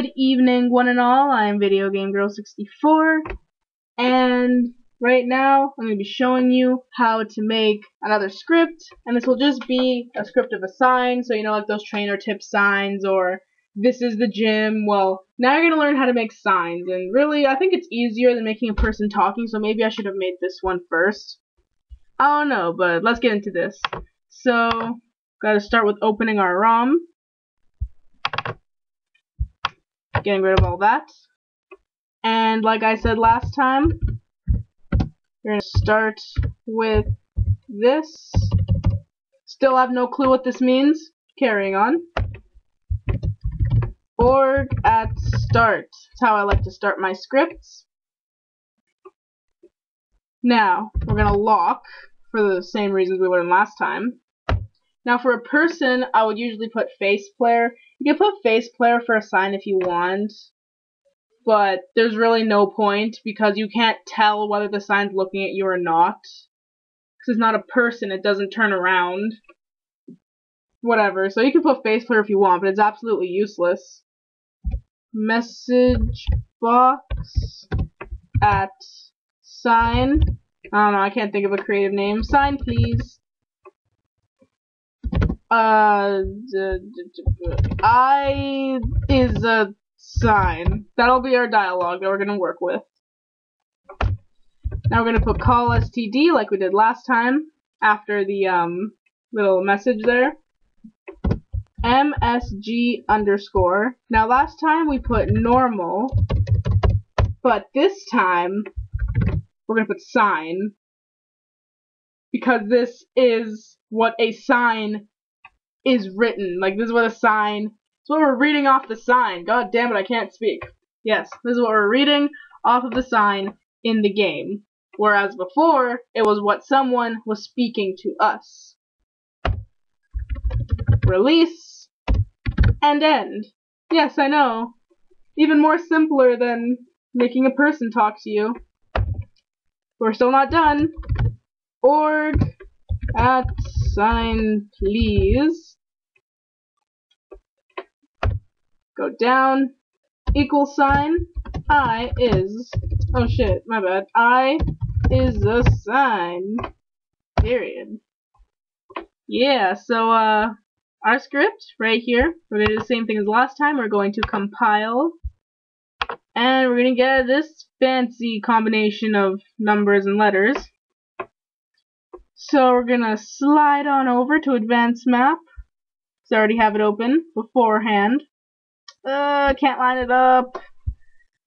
Good evening, one and all. I'm Video Game Girl 64, and right now I'm going to be showing you how to make another script, and this will just be a script of a sign, so you know, like those trainer tip signs or this is the gym. Well, now you're going to learn how to make signs, and really, I think it's easier than making a person talking, so maybe I should have made this one first. I don't know, but let's get into this. So, gotta start with opening our ROM getting rid of all that. And like I said last time, we're going to start with this. Still have no clue what this means. Carrying on. Org at start. That's how I like to start my scripts. Now, we're going to lock for the same reasons we learned last time. Now for a person, I would usually put face player. You can put face player for a sign if you want, but there's really no point because you can't tell whether the sign's looking at you or not. Because it's not a person, it doesn't turn around. Whatever, so you can put face player if you want, but it's absolutely useless. Message box at sign. I don't know, I can't think of a creative name. Sign, please. Uh, I is a sign. That'll be our dialogue that we're gonna work with. Now we're gonna put call std like we did last time after the um little message there. MSG underscore. Now last time we put normal, but this time we're gonna put sign because this is what a sign is written. Like this is what a sign. This is what we're reading off the sign. God damn it, I can't speak. Yes, this is what we're reading off of the sign in the game. Whereas before, it was what someone was speaking to us. Release and end. Yes, I know. Even more simpler than making a person talk to you. We're still not done. Org at sign please. Go down. Equal sign. I is. Oh shit, my bad. I is a sign. Period. Yeah, so, uh, our script right here. We're going to do the same thing as last time. We're going to compile. And we're going to get this fancy combination of numbers and letters. So we're going to slide on over to advanced map. I already have it open beforehand. Uh, can't line it up.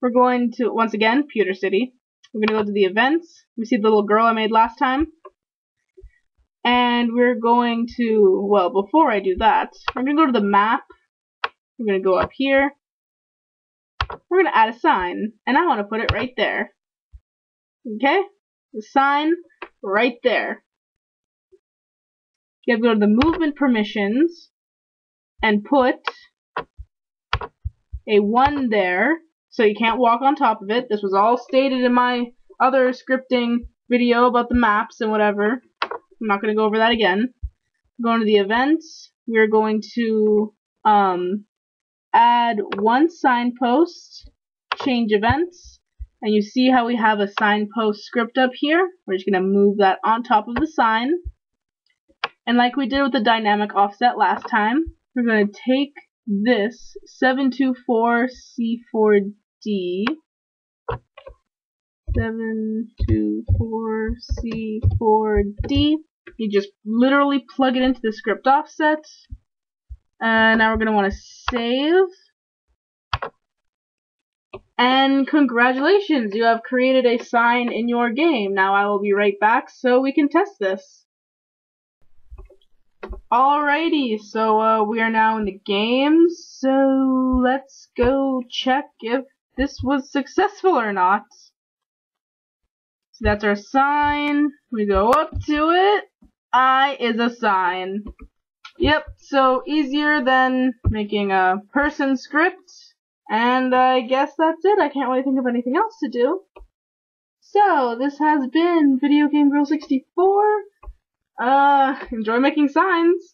We're going to, once again, Pewter City. We're going to go to the events. We see the little girl I made last time. And we're going to, well, before I do that, we're going to go to the map. We're going to go up here. We're going to add a sign. And I want to put it right there. Okay? The sign right there. You have to go to the movement permissions and put a 1 there, so you can't walk on top of it. This was all stated in my other scripting video about the maps and whatever. I'm not going to go over that again. Going to the events, we're going to um, add one signpost, change events, and you see how we have a signpost script up here. We're just going to move that on top of the sign. And like we did with the dynamic offset last time, we're going to take this 724C4D 724C4D you just literally plug it into the script offset. And now we're going to want to save. And congratulations you have created a sign in your game. Now I will be right back so we can test this Alrighty, so uh, we are now in the game, so let's go check if this was successful or not. So that's our sign. We go up to it. I is a sign. Yep, so easier than making a person script. And I guess that's it. I can't really think of anything else to do. So, this has been Video Game Girl 64. Uh, enjoy making signs.